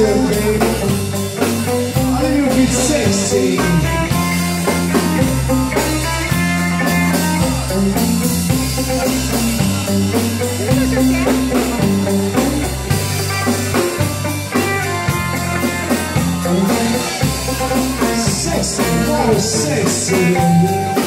too, baby. I be sexy. Sexy, oh, sexy.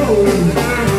road.